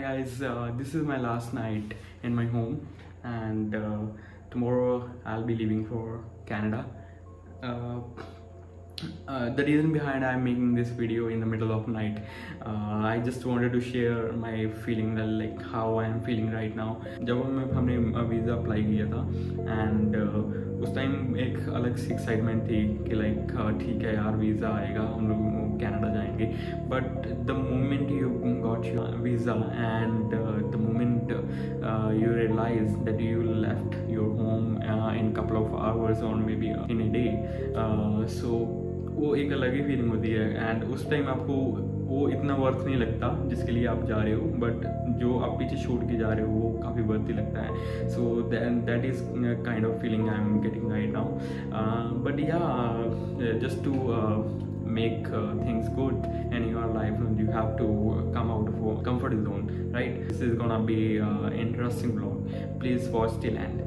guys, uh, this is my last night in my home, and uh, tomorrow I'll be leaving for Canada. Uh, uh, the reason behind I'm making this video in the middle of night, uh, I just wanted to share my feeling that like how I am feeling right now. जब मैं हमने visa apply किया था and उस time एक अलग सी excitement थी कि लाइक ठीक है यार वीज़ा आएगा हम लोग कनाडा जाएँगे. But the moment you got your visa and the moment realize that you left your home uh, in couple of hours or maybe in a day uh, so वो एक अलग ही फीलिंग होती है. And उस time आपको वो इतना worth नहीं लगता जिसके लिए आप जा रहे हो. बट जो आप पीछे छूट के जा रहे हो वो काफ़ी वर्थ ही लगता है. So that is kind of feeling I am getting right now but yeah just to make uh, things good in your life and you have to come out of comfort zone right? This is gonna be uh, interesting vlog. Please watch till end.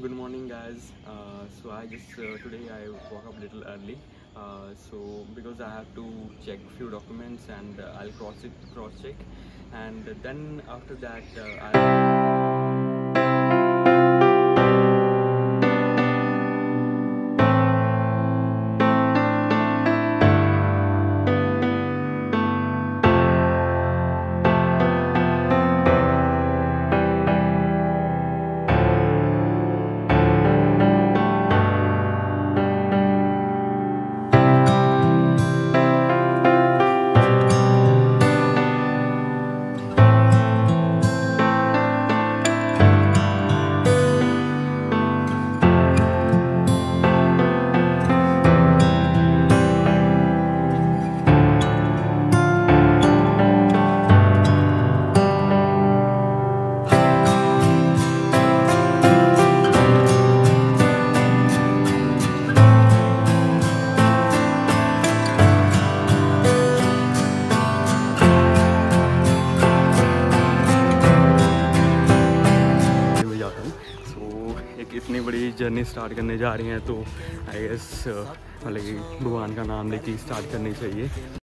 Good morning guys. Uh, so i just uh, today i woke up a little early. Uh, so because i have to check few documents and uh, i'll cross it cross check. And then after that uh, करने जा रहे हैं तो आई guess मतलब भगवान का नाम लेके स्टार्ट करनी चाहिए।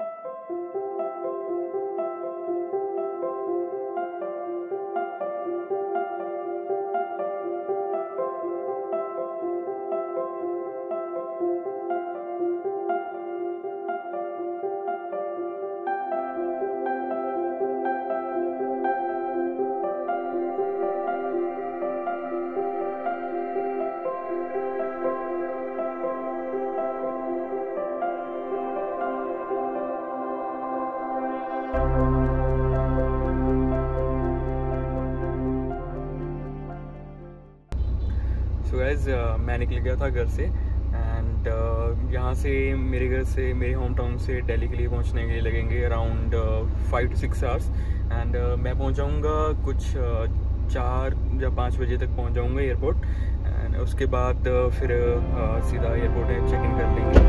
सो मैं निकल गया था घर से। एंड uh, यहाँ से मेरे घर से मेरे होम टाउन से दिल्ली के लिए पहुँचने के लिए लगेंगे around five to six hours and मैं पहुँच जाऊँगा कुछ uh, चार या पाँच बजे तक पहुँच जाऊँगा एयरपोर्ट एंड उसके बाद uh, फिर uh, सीधा एयरपोर्ट चेक इन कर लेंगे।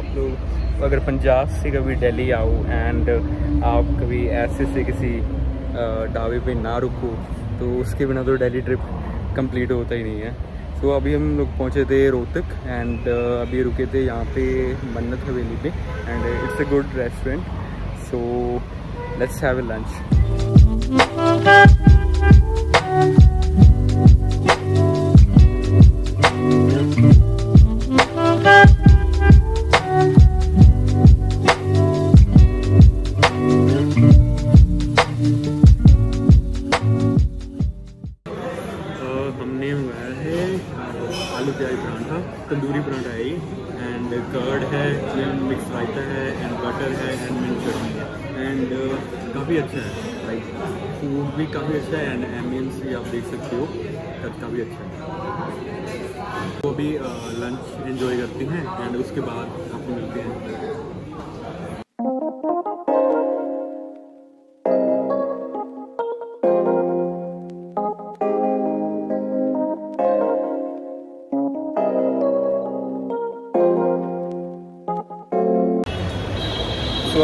आप लोग अगर पंजाब से कभी दिल्ली आओ एंड आप कभी ऐसे से किसी ढाबे पे ना रुको तो उसके बिना तो दिल्ली ट्रिप कंप्लीट होता ही नहीं है। So, अभी हम लोग पहुँचे थे रोहतक एंड अभी रुके थे यहाँ पे मन्नत हवेली पे and it's a good restaurant so let's have a lunch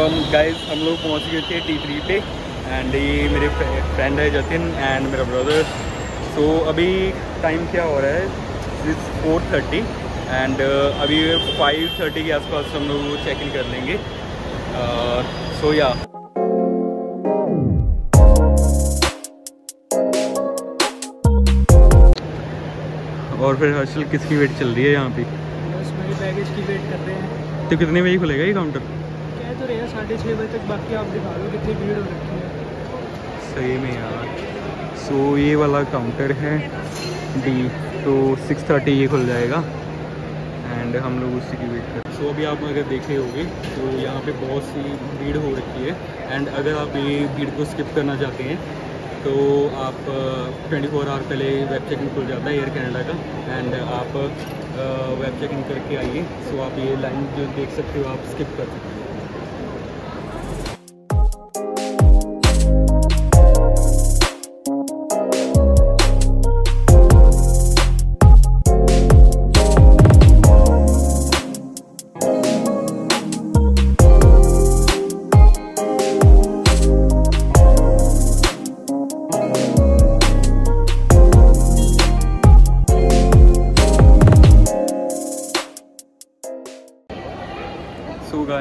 guys um, हम लोग पहुँच गए थे टी थ्री पे एंड ये मेरे फ्रेंड है जतिन एंड मेरा ब्रदर so, अभी टाइम क्या हो रहा है? इट्स फोर थर्टी एंड अभी फाइव थर्टी के आसपास हम लोग चेक इन कर लेंगे. सो uh, या so, yeah. और फिर हर्षल किसकी वेट चल रही है यहाँ पे? बस मेरे बैगेज की वेट कर रहे हैं। तो कितने बजे खुलेगा ये काउंटर तो साढ़े छः बजे तक बाकी आप दिखा दो कितनी भीड़ हो रखी है। सही में यार। सो ये वाला काउंटर है डी तो सिक्स थर्टी ये खुल जाएगा। एंड हम लोग उसी की वेट कर सो अभी आप अगर देखे होंगे तो यहाँ पे बहुत सी भीड़ हो रखी है। एंड अगर आप ये भीड़ को स्किप करना चाहते हैं तो आप ट्वेंटी फोर आवर पहले वेब चेकिंग खुल जाता है एयर कनाडा का। एंड आप वेब चेकिंग करके आइए। सो आप ये लाइन जो देख सकते हो आप स्किप कर सकते हो।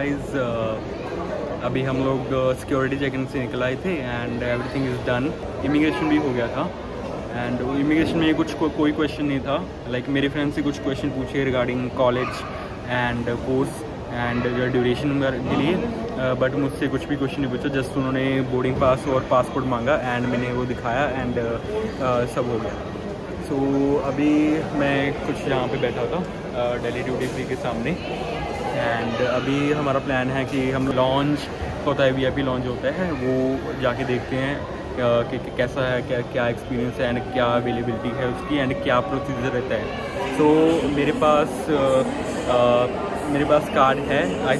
गाइस uh, अभी हम लोग सिक्योरिटी चेक इन से निकल आए थे and everything is done immigration भी हो गया था एंड इमिग्रेशन में कुछ को, कोई क्वेश्चन नहीं था. लाइक like, मेरे फ्रेंड से कुछ क्वेश्चन पूछे regarding college and course and जो ड्यूरेशन के लिए बट uh, मुझसे कुछ भी क्वेश्चन नहीं पूछा जस्ट उन्होंने बोर्डिंग पास और पासपोर्ट मांगा एंड मैंने वो दिखाया एंड uh, सब हो गया. सो so, अभी मैं कुछ यहाँ पे बैठा था दिल्ली ड्यूटी फ्री के सामने. एंड अभी हमारा प्लान है कि हम लॉन्च होता है वी वीआईपी लॉन्च होता है वो जाके देखते हैं कि कैसा है क्या क्या एक्सपीरियंस है एंड क्या अवेलेबिलिटी है उसकी एंड क्या प्रोसीजर रहता है। सो so, मेरे पास आ, आ, मेरे पास कार्ड है। आई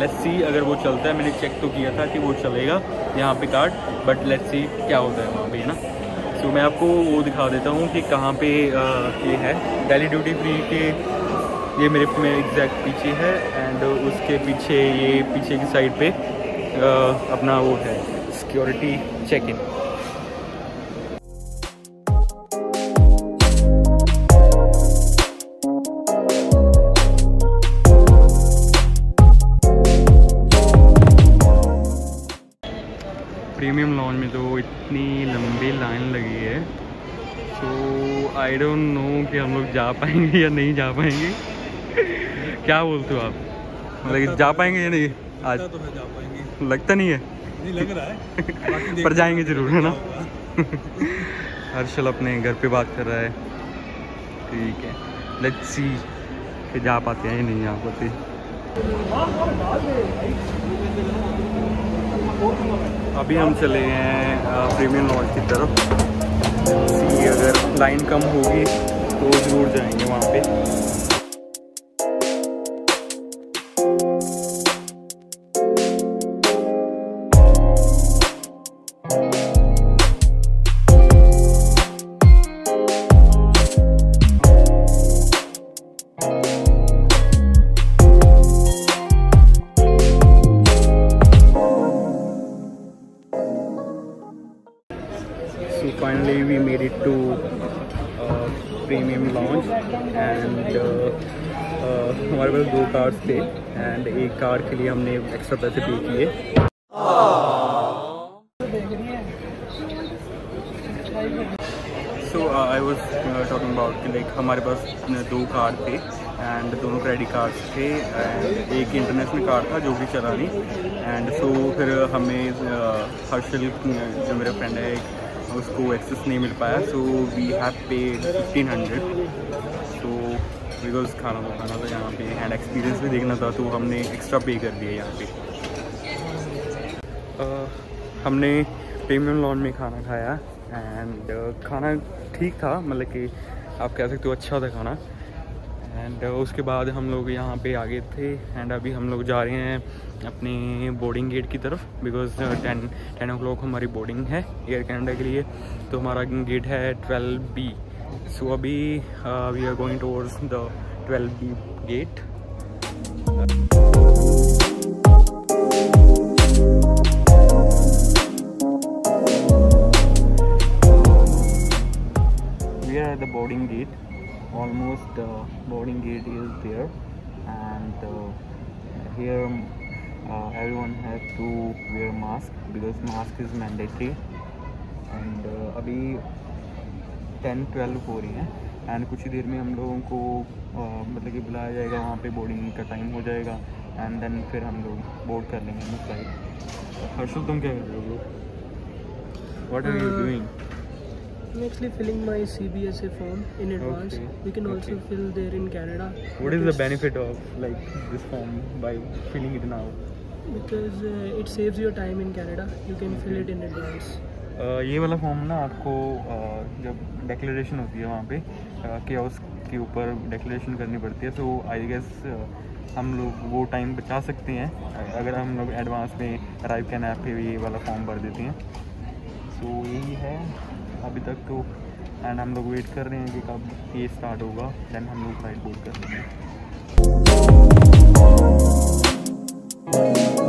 लेट्स सी अगर वो चलता है मैंने चेक तो किया था कि वो चलेगा यहाँ पे कार्ड बट लेट्स सी क्या होता है वहाँ पे ना? सो so, मैं आपको वो दिखा देता हूँ कि कहाँ पे आ, ये है। डेली ड्यूटी फ्री के ये मेरे मेरे एग्जैक्ट पीछे है एंड उसके पीछे ये पीछे की साइड पे आ, अपना वो है security check in premium lounge में तो इतनी लंबी लाइन लगी है तो आई डोंट नो कि हम लोग जा पाएँगे या नहीं जा पाएँगे. क्या बोलते हो आप? मतलब जा पाएँगे या नहीं? आज तो जा पाएँगे। लगता नहीं है? नहीं लग रहा है। पर जाएँगे ज़रूर है ना? हर्षल अपने घर पे बात कर रहा है। ठीक है। लेट्स सी कि जा पाते हैं या नहीं जा पाते अभी हम चले हैं प्रीमियम लॉज की तरफ़। सी अगर लाइन कम होगी तो ज़रूर जाएँगे वहाँ पे। कार के लिए हमने एक्स्ट्रा पैसे पे किए। So I was talking about like हमारे पास दो कार थे एंड दोनों क्रेडिट कार्ड्स थे एंड एक इंटरनेशनल कार था जो कि चला नहीं एंड सो so, फिर हमें हर्षल जो मेरा फ्रेंड है उसको एक्सेस नहीं मिल पाया। So we have paid fifteen hundred because खाना तो खाना था यहाँ पे एंड एक्सपीरियंस भी देखना था तो हमने एक्स्ट्रा पे कर दिया यहाँ पे। uh, हमने प्रीमियम लॉन में खाना खाया एंड uh, खाना ठीक था मतलब कि आप कह सकते हो अच्छा था खाना। एंड उसके बाद हम लोग यहाँ पे आ गए थे एंड अभी हम लोग जा रहे हैं अपने बोर्डिंग गेट की तरफ़ because ten ten o'clock हमारी बोर्डिंग है एयर कैनेडा के लिए तो हमारा गेट है twelve B so now uh, we are going towards the 12b gate. We are at the boarding gate. Almost the uh, boarding gate is there. And uh, here um, uh, everyone has to wear mask because mask is mandatory. And uh, abhi ten twelve हो रही हैं and कुछ ही देर में हम लोगों को uh, मतलब कि बुलाया जाएगा वहाँ पे बोर्डिंग का टाइम हो जाएगा एंड देन फिर हम लोग बोर्ड कर लेंगे अपनी फ़्लाइट हर्षल तुम क्या कर रहे हो what are you Uh, doing I'm actually filling my CBSA form in advance. Okay, We can okay. also fill there in Canada. What is the benefit of like this form by filling it now? Because uh, it saves your time in Canada. You can fill it in advance. Uh, ये वाला form ना आपको uh, जब declaration होती है वहाँ पे chaos के ऊपर डिक्लेरेशन करनी पड़ती है तो आई गेस हम लोग वो टाइम बचा सकते हैं अगर हम लोग एडवांस में अराइव कैन ऐप पे भी ये वाला फॉर्म भर देते हैं सो यही है अभी तक तो एंड हम लोग वेट कर रहे हैं कि कब ये स्टार्ट होगा देन हम लोग फ़्लाइट बुक कर लेंगे Thank you.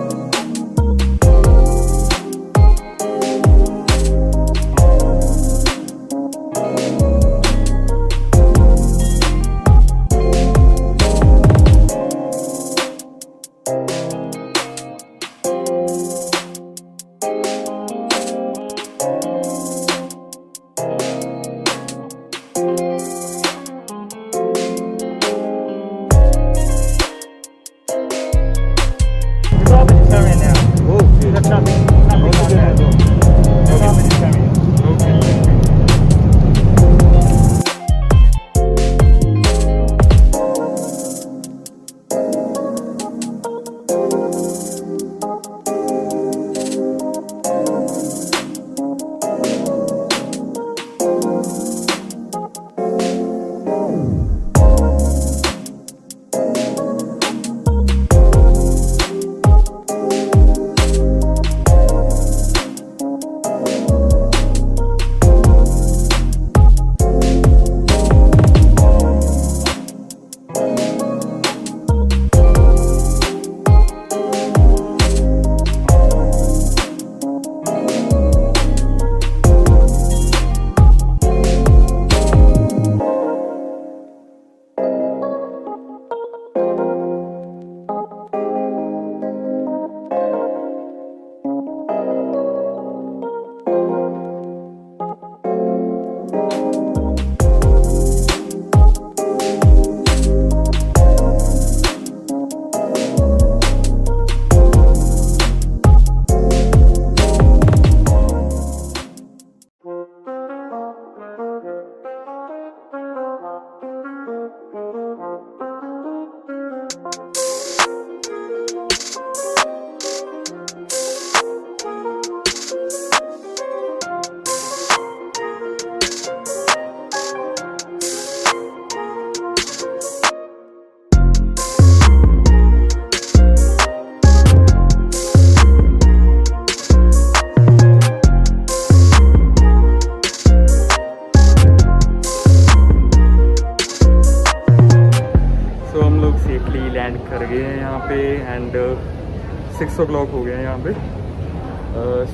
Six o'clock हो गया है यहाँ पे।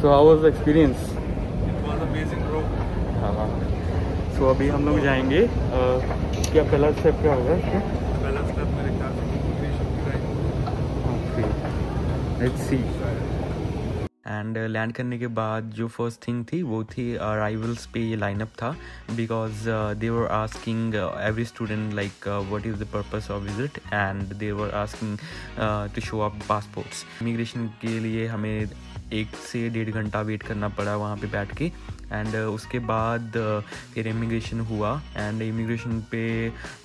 So how was the experience हाँ हाँ। सो अभी हम लोग जाएँगे। Uh, क्या पहला स्टेप क्या होगा इसका? लेट्स सी एंड लैंड करने के बाद जो फ़र्स्ट थिंग थी, वो थी अराइवल्स पे ये लाइनअप था because they were asking every student like what is the purpose of visit and they were asking to show up passports immigration के लिए हमें एक से डेढ़ घंटा वेट करना पड़ा वहाँ पे बैठ के। एंड उसके बाद uh, फिर इमिग्रेशन हुआ। एंड इमिग्रेशन पे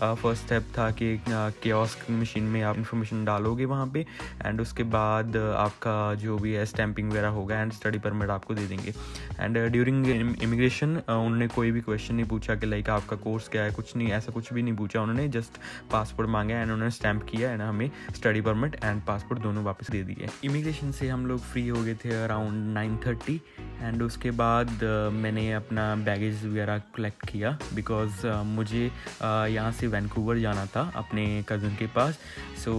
फ़र्स्ट स्टेप था कि केओस्क मशीन में आप इंफॉर्मेशन डालोगे वहाँ पे। एंड उसके बाद uh, आपका जो भी है स्टैंपिंग वगैरह होगा एंड स्टडी परमिट आपको दे देंगे। एंड ड्यूरिंग इमिग्रेशन उन्होंने कोई भी क्वेश्चन नहीं पूछा कि लाइक आपका कोर्स क्या है कुछ नहीं ऐसा कुछ भी नहीं पूछा उन्होंने। जस्ट पासपोर्ट मांगा एंड उन्होंने स्टैम्प किया एंड हमें स्टडी परमिट एंड पासपोर्ट दोनों वापस दे दिए। इमिग्रेशन से हम लोग फ्री हो गए थे अराउंड नाइन थर्टी एंड उसके बाद uh, मैंने अपना बैगेज वगैरह कलेक्ट किया बिकॉज़ मुझे uh, यहाँ से वैनकूवर जाना था अपने कज़न के पास। सो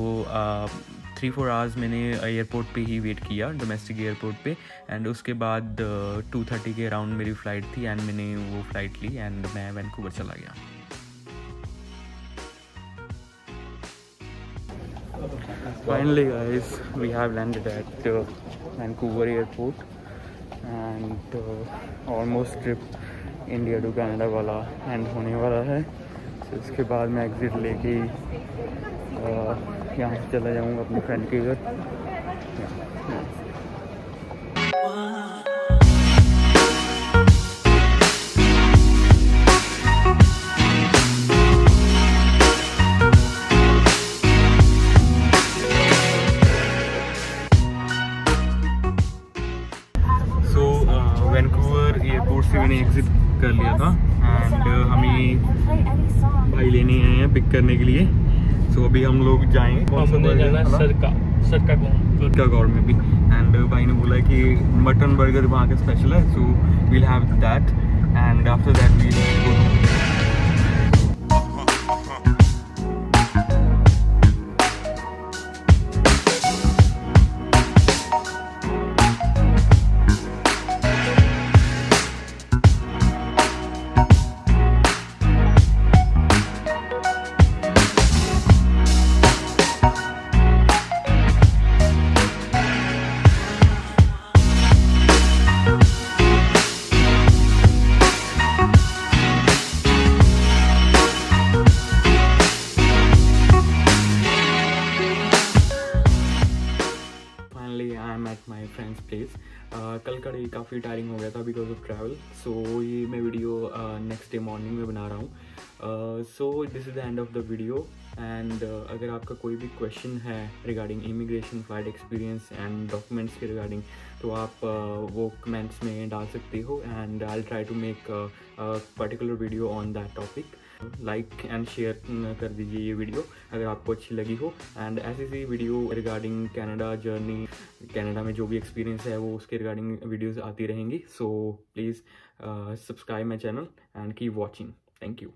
थ्री फोर आवर्स मैंने एयरपोर्ट पे ही वेट किया डोमेस्टिक एयरपोर्ट पे। एंड उसके बाद टू uh, थर्टी के अराउंड मेरी फ़्लाइट थी एंड मैंने वो फ़्लाइट ली एंड मैं वैनकूवर चला गया। Finally guys we have landed at uh, vancouver airport and almost trip India to Canada वाला एंड होने वाला है। तो इसके बाद मैं एग्ज़िट लेके यहाँ से चला जाऊँगा अपने फ्रेंड के घर। से मैंने एग्ज़िट कर लिया था। एंड हम हमें भाई लेने आए हैं पिक करने के लिए। सो so, अभी हम लोग जाएँगे सरका सरका सरका गौर में भी। एंड uh, भाई ने बोला कि मटन बर्गर वहाँ का स्पेशल है so we'll have that and after that we'll ये मैं वीडियो नेक्स्ट डे मॉर्निंग में बना रहा हूँ। So this is the end of the video and अगर आपका कोई भी क्वेश्चन है regarding immigration flight experience and documents के रिगार्डिंग तो आप uh, वो कमेंट्स में डाल सकते हो and I try to make particular video on that topic like and share कर दीजिए ये वीडियो अगर आपको अच्छी लगी हो एंड ऐसी सी video regarding Canada journey Canada में जो भी एक्सपीरियंस है वो उसके रिगार्डिंग वीडियोस आती रहेंगी। So please Uh, subscribe my channel and keep watching. Thank you.